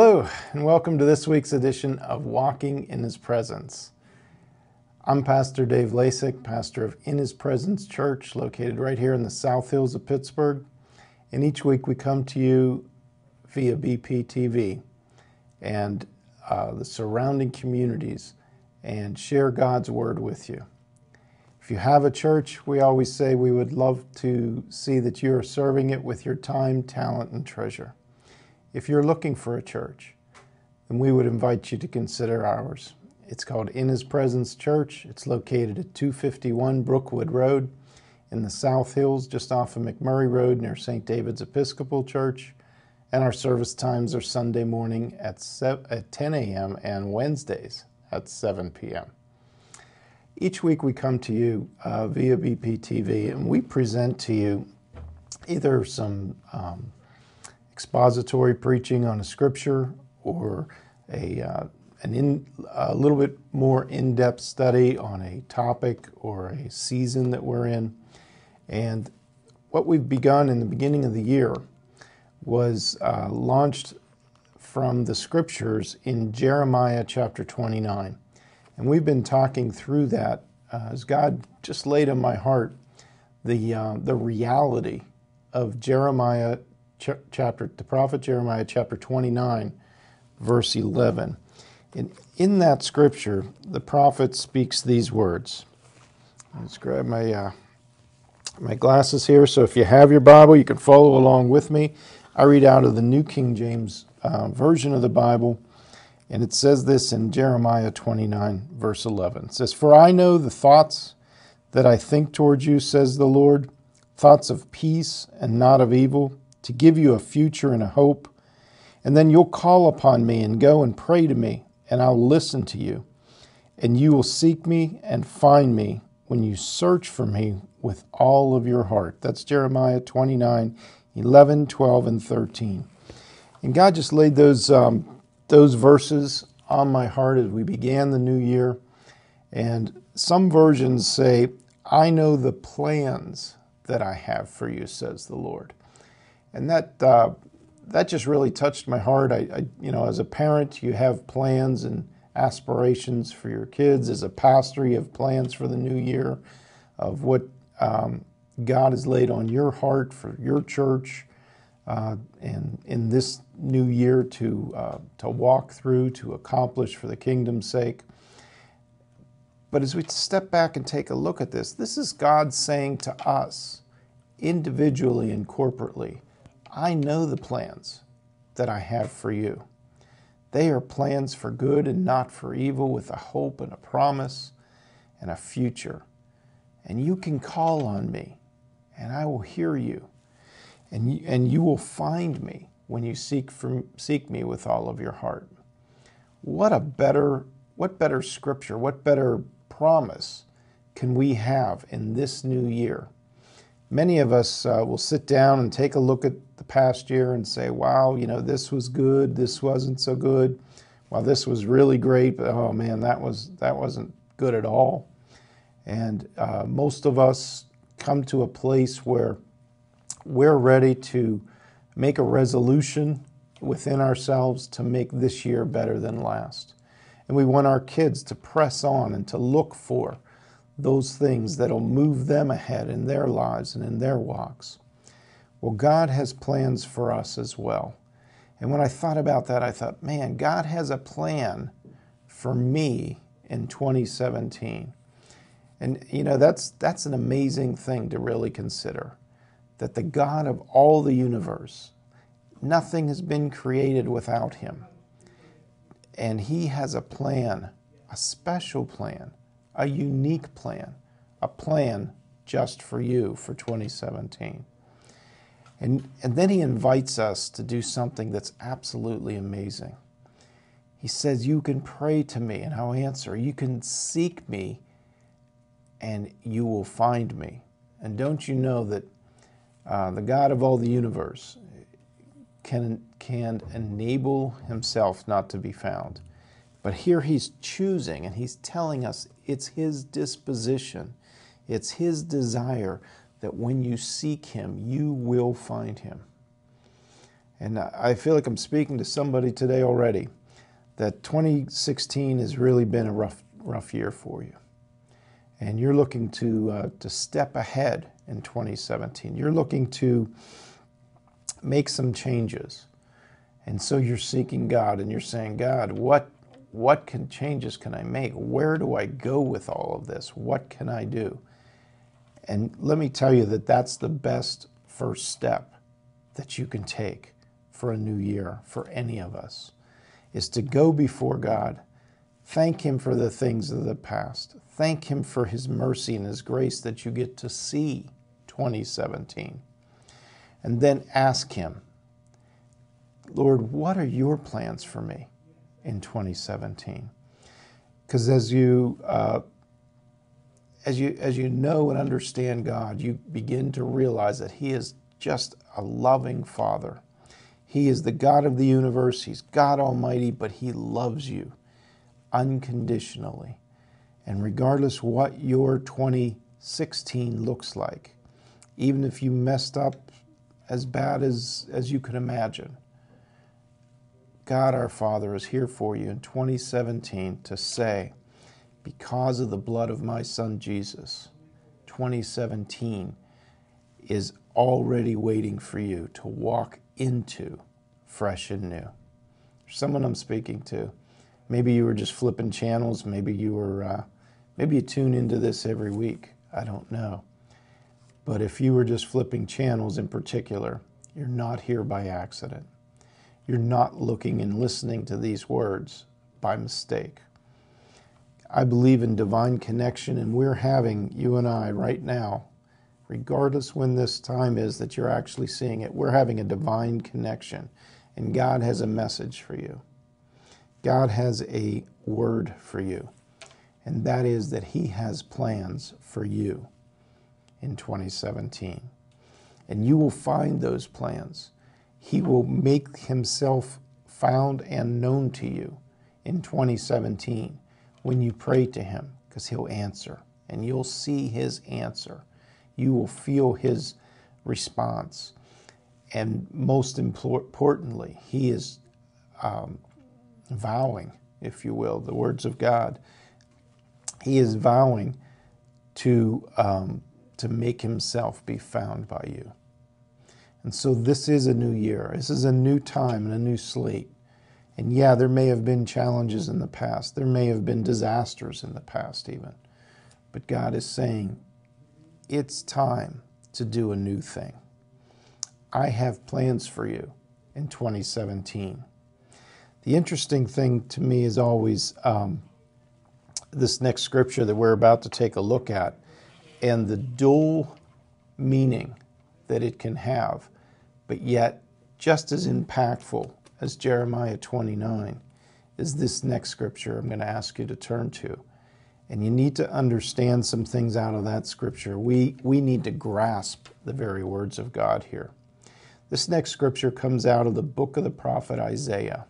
Hello, and welcome to this week's edition of Walking in His Presence. I'm Pastor Dave Lacek, pastor of In His Presence Church, located right here in the South Hills of Pittsburgh. And each week we come to you via BPTV and uh, the surrounding communities and share God's Word with you. If you have a church, we always say we would love to see that you are serving it with your time, talent, and treasure. If you're looking for a church, then we would invite you to consider ours. It's called In His Presence Church. It's located at 251 Brookwood Road in the South Hills, just off of McMurray Road near St. David's Episcopal Church. And our service times are Sunday morning at, at 10 a.m. and Wednesdays at 7 p.m. Each week we come to you uh, via BPTV and we present to you either some um, expository preaching on a scripture or a, uh, an in, a little bit more in depth study on a topic or a season that we're in. And what we've begun in the beginning of the year was uh, launched from the scriptures in Jeremiah chapter 29. And we've been talking through that uh, as God just laid on my heart the, uh, the reality of Jeremiah ch- chapter, the prophet Jeremiah chapter 29, verse 11. And in that scripture, the prophet speaks these words. Let's grab my, uh, my glasses here. So if you have your Bible, you can follow along with me. I read out of the New King James uh, Version of the Bible. And it says this in Jeremiah 29, verse 11. It says, For I know the thoughts that I think towards you, says the Lord, thoughts of peace and not of evil, to give you a future and a hope. And then you'll call upon me and go and pray to me, and I'll listen to you. And you will seek me and find me when you search for me with all of your heart. That's Jeremiah 29, 11, 12, and 13. And God just laid those, um, those verses on my heart as we began the new year. And some versions say, I know the plans that I have for you, says the Lord and that uh, that just really touched my heart. I, I, you know, as a parent, you have plans and aspirations for your kids. As a pastor, you have plans for the new year of what um, God has laid on your heart for your church, uh, and in this new year to uh, to walk through to accomplish for the kingdom's sake. But as we step back and take a look at this, this is God saying to us, individually and corporately I know the plans that I have for you. They are plans for good and not for evil, with a hope and a promise and a future. And you can call on me, and I will hear you. And you, and you will find me when you seek, from, seek me with all of your heart. What a better, what better scripture, what better promise can we have in this new year? Many of us uh, will sit down and take a look at the past year and say, wow, you know, this was good, this wasn't so good. Well, this was really great, but oh man, that was that wasn't good at all. And uh, most of us come to a place where we're ready to make a resolution within ourselves to make this year better than last. And we want our kids to press on and to look for those things that'll move them ahead in their lives and in their walks. Well, God has plans for us as well. And when I thought about that, I thought, man, God has a plan for me in 2017. And you know, that's that's an amazing thing to really consider. That the God of all the universe, nothing has been created without him. And he has a plan, a special plan, a unique plan, a plan just for you for 2017. And, and then he invites us to do something that's absolutely amazing. He says, You can pray to me and I'll answer. You can seek me and you will find me. And don't you know that uh, the God of all the universe can, can enable himself not to be found? But here he's choosing and he's telling us it's his disposition, it's his desire that when you seek him, you will find him. And I feel like I'm speaking to somebody today already that 2016 has really been a rough, rough year for you. And you're looking to, uh, to step ahead in 2017. You're looking to make some changes. And so you're seeking God and you're saying, God, what, what can changes can I make? Where do I go with all of this? What can I do? And let me tell you that that's the best first step that you can take for a new year for any of us is to go before God. Thank Him for the things of the past. Thank Him for His mercy and His grace that you get to see 2017. And then ask Him, Lord, what are your plans for me in 2017? Because as you uh, as you as you know and understand God, you begin to realize that He is just a loving Father. He is the God of the universe. He's God Almighty, but He loves you unconditionally. And regardless what your 2016 looks like, even if you messed up as bad as, as you can imagine, God our Father is here for you in 2017 to say, because of the blood of my Son Jesus, 2017 is already waiting for you to walk into fresh and new. Someone I'm speaking to. Maybe you were just flipping channels. Maybe you were, uh, maybe you tune into this every week. I don't know. But if you were just flipping channels in particular, you're not here by accident. You're not looking and listening to these words by mistake. I believe in divine connection, and we're having, you and I, right now, regardless when this time is that you're actually seeing it, we're having a divine connection. And God has a message for you. God has a word for you. And that is that He has plans for you in 2017. And you will find those plans. He will make Himself found and known to you in 2017 when you pray to Him, because He'll answer. And you'll see His answer you will feel his response. And most importantly, he is um, vowing, if you will, the words of God. He is vowing to, um, to make himself be found by you. And so this is a new year. This is a new time and a new slate. And yeah, there may have been challenges in the past. There may have been disasters in the past, even. But God is saying, it's time to do a new thing. I have plans for you in 2017. The interesting thing to me is always um, this next scripture that we're about to take a look at and the dual meaning that it can have, but yet just as impactful as Jeremiah 29 is this next scripture I'm going to ask you to turn to. And you need to understand some things out of that scripture. We, we need to grasp the very words of God here. This next scripture comes out of the book of the prophet Isaiah.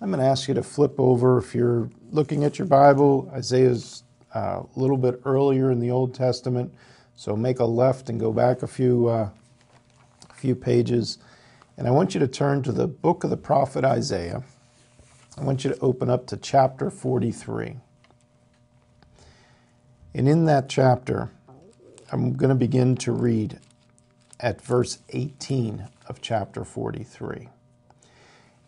I'm going to ask you to flip over, if you're looking at your Bible, Isaiah's uh, a little bit earlier in the Old Testament. So make a left and go back a few, uh, a few pages. And I want you to turn to the book of the prophet Isaiah. I want you to open up to chapter 43. And in that chapter, I'm going to begin to read at verse 18 of chapter 43. And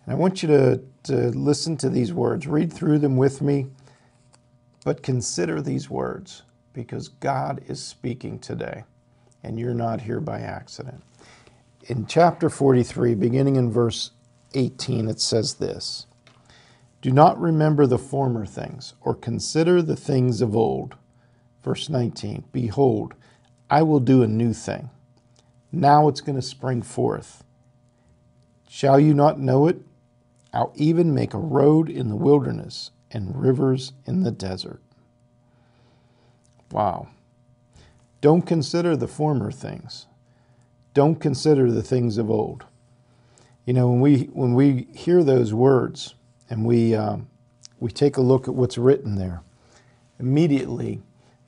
I want you to, to listen to these words, read through them with me, but consider these words because God is speaking today, and you're not here by accident. In chapter 43, beginning in verse 18, it says this Do not remember the former things, or consider the things of old. Verse 19 Behold, I will do a new thing. Now it's going to spring forth. Shall you not know it? I'll even make a road in the wilderness and rivers in the desert. Wow. Don't consider the former things. Don't consider the things of old. You know, when we when we hear those words and we um, we take a look at what's written there, immediately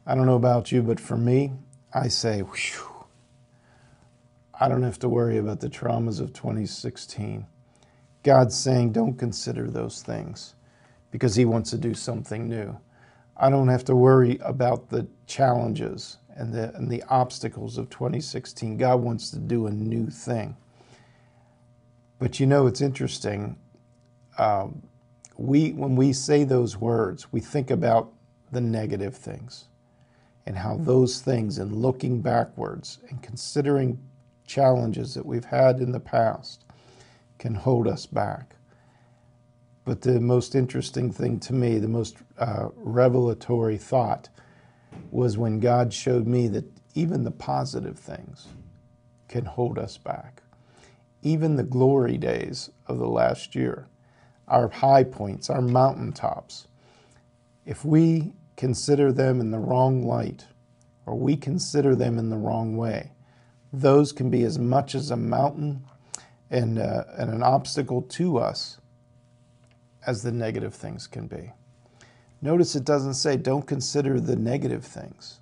I don't know about you, but for me, I say, whew, I don't have to worry about the traumas of 2016. God's saying, don't consider those things because He wants to do something new. I don't have to worry about the challenges and the, and the obstacles of 2016. God wants to do a new thing. But you know, it's interesting. Um, we, when we say those words, we think about the negative things and how those things, and looking backwards and considering challenges that we've had in the past, can hold us back. But the most interesting thing to me, the most uh, revelatory thought, was when God showed me that even the positive things can hold us back. Even the glory days of the last year, our high points, our mountaintops, if we consider them in the wrong light or we consider them in the wrong way, those can be as much as a mountain and, uh, and an obstacle to us as the negative things can be. Notice it doesn't say don't consider the negative things.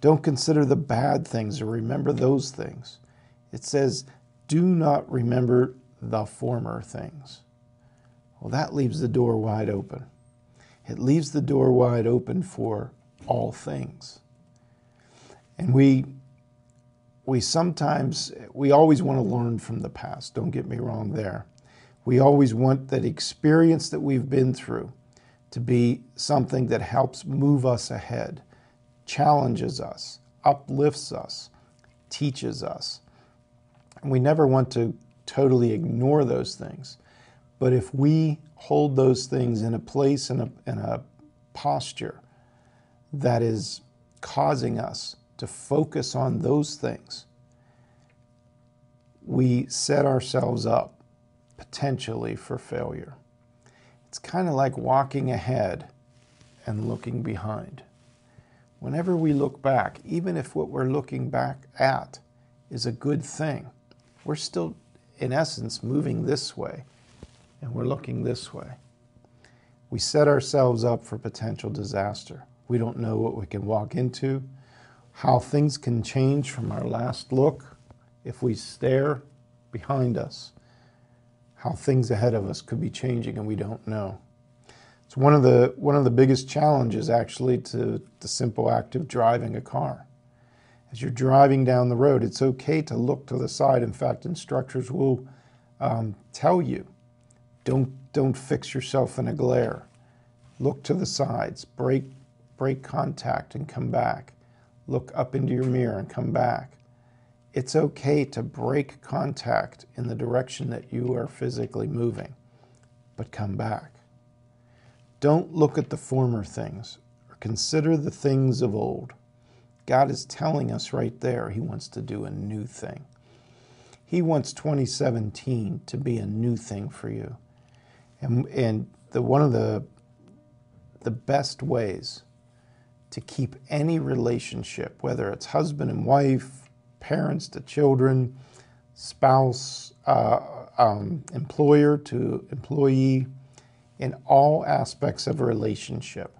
Don't consider the bad things or remember those things. It says do not remember the former things. Well, that leaves the door wide open. It leaves the door wide open for all things. And we we sometimes we always want to learn from the past. Don't get me wrong there. We always want that experience that we've been through to be something that helps move us ahead, challenges us, uplifts us, teaches us. And we never want to totally ignore those things. But if we hold those things in a place and a, posture that is causing us to focus on those things, we set ourselves up potentially for failure. It's kind of like walking ahead and looking behind. Whenever we look back, even if what we're looking back at is a good thing, we're still, in essence, moving this way and we're looking this way. We set ourselves up for potential disaster. We don't know what we can walk into, how things can change from our last look if we stare behind us how things ahead of us could be changing and we don't know. It's one of the one of the biggest challenges actually to the simple act of driving a car. As you're driving down the road, it's okay to look to the side. In fact, instructors will um, tell you, don't don't fix yourself in a glare. Look to the sides, break break contact and come back. Look up into your mirror and come back it's okay to break contact in the direction that you are physically moving, but come back. Don't look at the former things or consider the things of old. God is telling us right there He wants to do a new thing. He wants 2017 to be a new thing for you. And, and the, one of the, the best ways to keep any relationship, whether it's husband and wife, parents to children, spouse, uh, um, employer to employee, in all aspects of a relationship.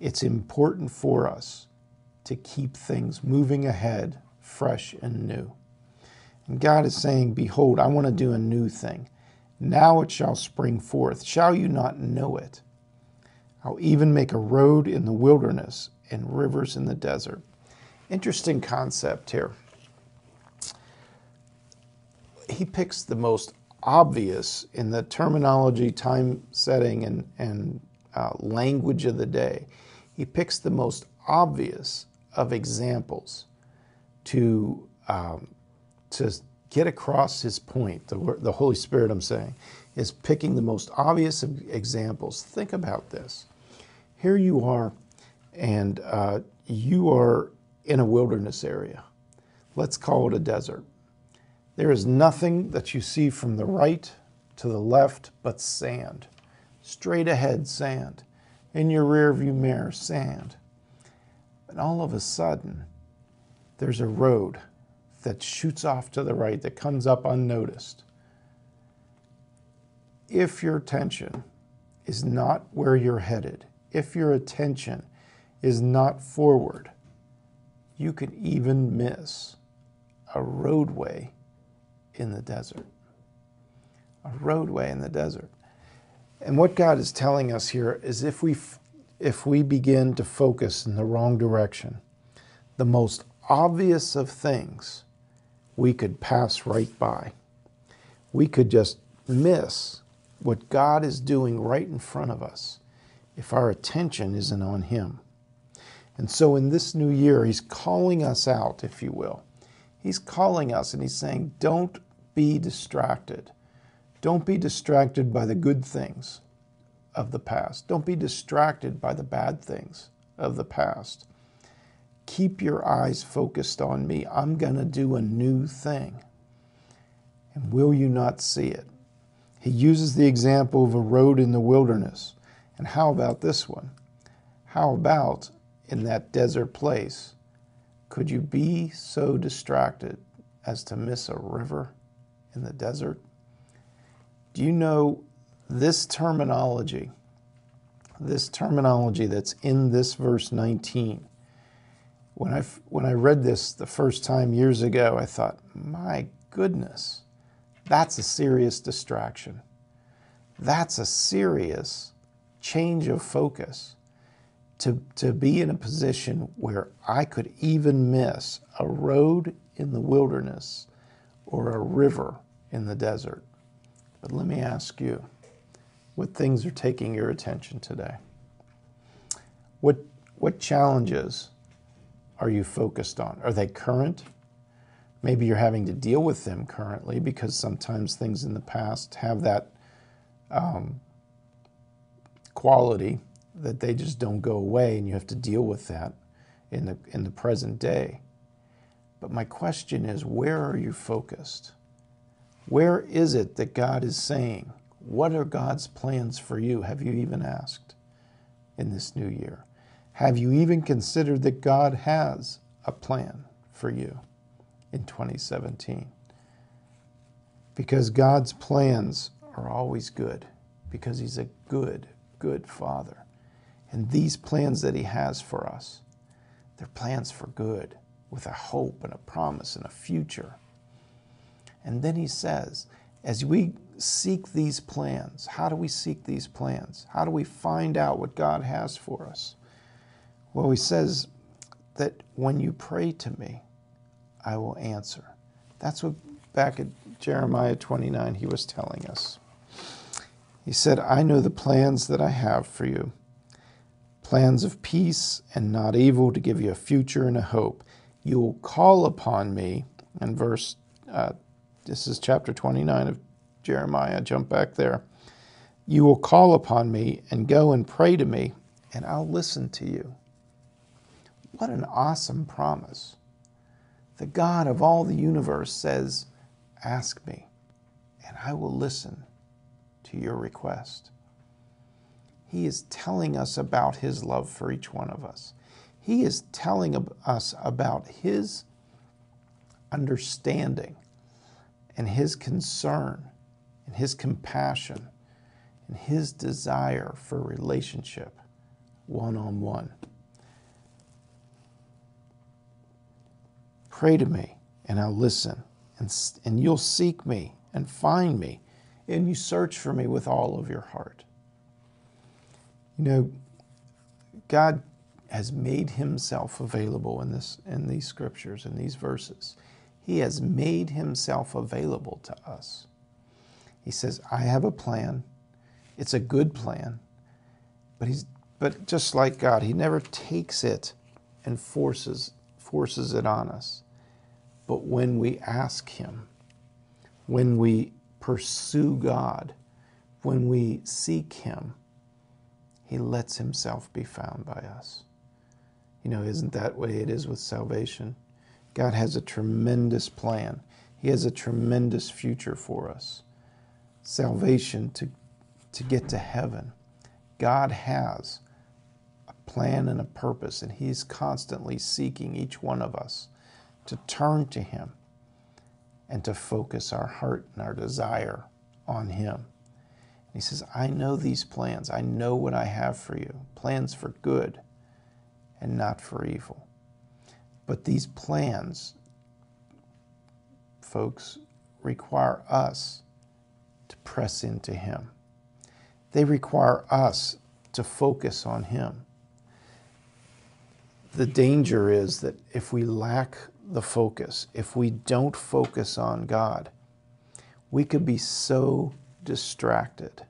It's important for us to keep things moving ahead, fresh and new. And God is saying, Behold, I want to do a new thing. Now it shall spring forth. Shall you not know it? I'll even make a road in the wilderness and rivers in the desert. Interesting concept here he picks the most obvious in the terminology, time setting, and, and uh, language of the day. He picks the most obvious of examples to, um, to get across his point. The, the Holy Spirit, I'm saying, is picking the most obvious of examples. Think about this. Here you are, and uh, you are in a wilderness area. Let's call it a desert. There is nothing that you see from the right to the left but sand. Straight ahead, sand. In your rearview mirror, sand. And all of a sudden, there's a road that shoots off to the right that comes up unnoticed. If your attention is not where you're headed, if your attention is not forward, you can even miss a roadway in the desert. A roadway in the desert. And what God is telling us here is if we if we begin to focus in the wrong direction, the most obvious of things we could pass right by. We could just miss what God is doing right in front of us if our attention isn't on Him. And so in this new year, He's calling us out, if you will. He's calling us and He's saying, don't be distracted. Don't be distracted by the good things of the past. Don't be distracted by the bad things of the past. Keep your eyes focused on me. I'm going to do a new thing. And will you not see it? He uses the example of a road in the wilderness. And how about this one? How about in that desert place? Could you be so distracted as to miss a river in the desert? Do you know this terminology, this terminology that's in this verse 19? When I, when I read this the first time years ago, I thought, my goodness, that's a serious distraction. That's a serious change of focus to, to be in a position where I could even miss a road in the wilderness or a river in the desert. But let me ask you what things are taking your attention today? What, what challenges are you focused on? Are they current? Maybe you're having to deal with them currently because sometimes things in the past have that um, quality that they just don't go away and you have to deal with that in the, in the present day. But my question is where are you focused? Where is it that God is saying, What are God's plans for you? Have you even asked in this new year? Have you even considered that God has a plan for you in 2017? Because God's plans are always good, because He's a good, good Father. And these plans that He has for us, they're plans for good, with a hope and a promise and a future. And then He says, as we seek these plans, how do we seek these plans? How do we find out what God has for us? Well, he says that when you pray to me, I will answer. That's what back at Jeremiah 29 he was telling us. He said, I know the plans that I have for you plans of peace and not evil to give you a future and a hope. You will call upon me, and verse, uh, this is chapter 29 of Jeremiah, jump back there. You will call upon me and go and pray to me, and I'll listen to you. What an awesome promise. The God of all the universe says, Ask me, and I will listen to your request. He is telling us about His love for each one of us. He is telling us about His understanding and His concern and His compassion and His desire for relationship one on one. Pray to me, and I'll listen, and, and you'll seek me and find me, and you search for me with all of your heart. You know, God has made himself available in this in these scriptures in these verses. He has made himself available to us. He says, "I have a plan. It's a good plan." But he's but just like God, he never takes it and forces forces it on us. But when we ask Him, when we pursue God, when we seek Him, He lets Himself be found by us. You know, isn't that way it is with salvation? God has a tremendous plan. He has a tremendous future for us. Salvation to, to get to heaven. God has a plan and a purpose, and He's constantly seeking each one of us to turn to Him and to focus our heart and our desire on Him. And he says, I know these plans. I know what I have for you plans for good and not for evil. But these plans folks, require us to press into Him. They require us to focus on Him. The danger is that if we lack the focus, if we don't focus on God, we could be so distracted.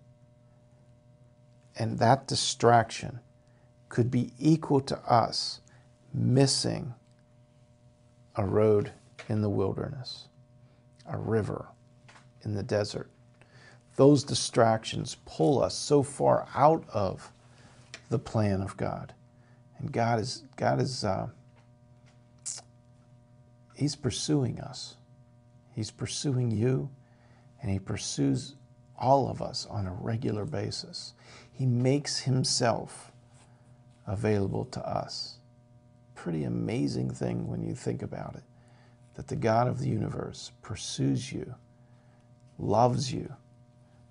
And that distraction could be equal to us missing a road in the wilderness, a river in the desert. Those distractions pull us so far out of the plan of God. And God is, God is, uh, He's pursuing us. He's pursuing you, and He pursues all of us on a regular basis. He makes Himself available to us. Pretty amazing thing when you think about it that the God of the universe pursues you, loves you,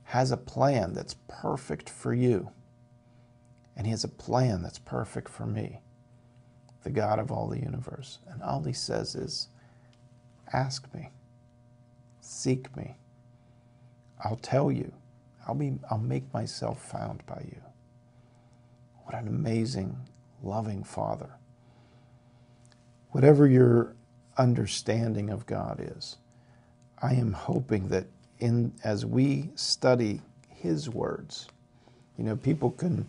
has a plan that's perfect for you, and He has a plan that's perfect for me, the God of all the universe. And all He says is, Ask me, seek me. I'll tell you. I'll, be, I'll make myself found by you. What an amazing, loving Father. Whatever your understanding of God is, I am hoping that in as we study His words, you know, people can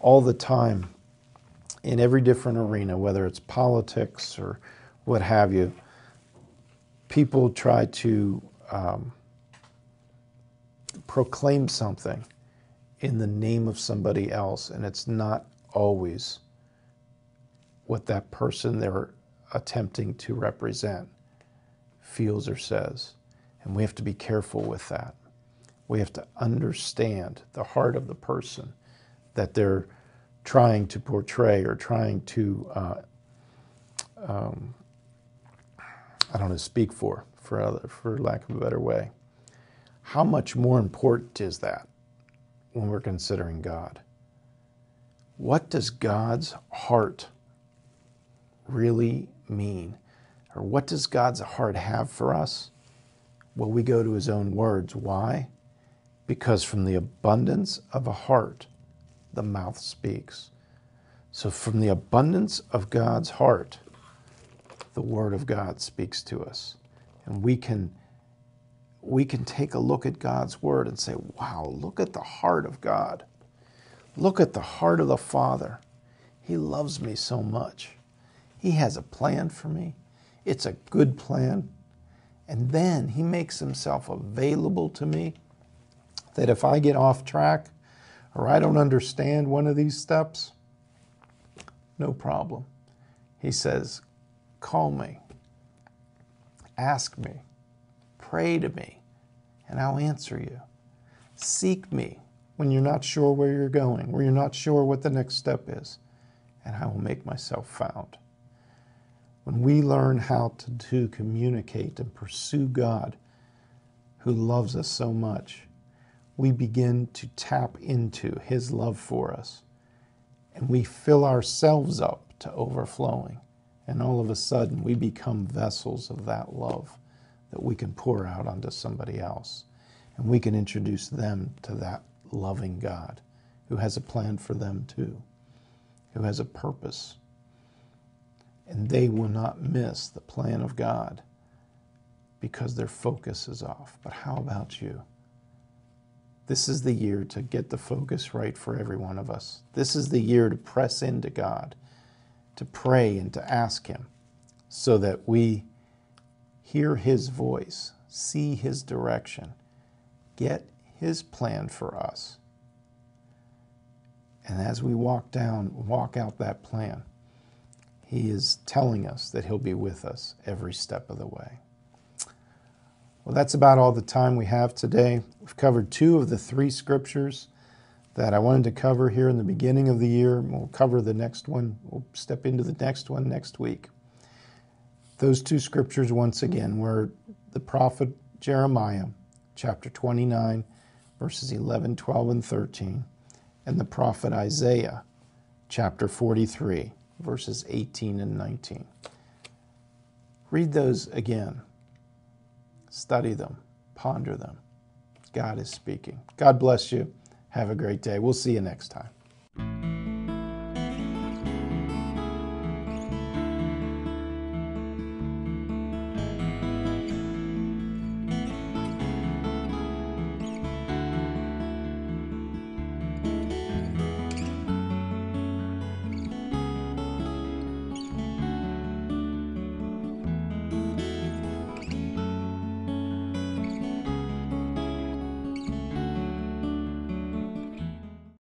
all the time in every different arena, whether it's politics or what have you, people try to um, proclaim something in the name of somebody else, and it's not always what that person they're attempting to represent feels or says. And we have to be careful with that. We have to understand the heart of the person that they're trying to portray or trying to, uh, um, I don't know, speak for, for, other, for lack of a better way. How much more important is that when we're considering God? What does God's heart really mean? Or what does God's heart have for us? Well, we go to his own words. Why? Because from the abundance of a heart, the mouth speaks. So, from the abundance of God's heart, the Word of God speaks to us. And we can, we can take a look at God's Word and say, wow, look at the heart of God. Look at the heart of the Father. He loves me so much. He has a plan for me. It's a good plan. And then He makes Himself available to me that if I get off track or I don't understand one of these steps, no problem. He says, Call me, ask me, pray to me, and I'll answer you. Seek me when you're not sure where you're going, where you're not sure what the next step is, and I will make myself found. When we learn how to, to communicate and pursue God, who loves us so much, we begin to tap into His love for us. And we fill ourselves up to overflowing. And all of a sudden, we become vessels of that love that we can pour out onto somebody else. And we can introduce them to that loving God who has a plan for them too, who has a purpose. And they will not miss the plan of God because their focus is off. But how about you? This is the year to get the focus right for every one of us. This is the year to press into God, to pray and to ask Him so that we hear His voice, see His direction, get his plan for us. And as we walk down, walk out that plan, He is telling us that He'll be with us every step of the way. Well, that's about all the time we have today. We've covered two of the three scriptures that I wanted to cover here in the beginning of the year. We'll cover the next one. We'll step into the next one next week. Those two scriptures, once mm-hmm. again, were the prophet Jeremiah, chapter 29 verses 11, 12, and 13, and the prophet Isaiah, chapter 43, verses 18 and 19. Read those again. Study them, ponder them. God is speaking. God bless you. Have a great day. We'll see you next time.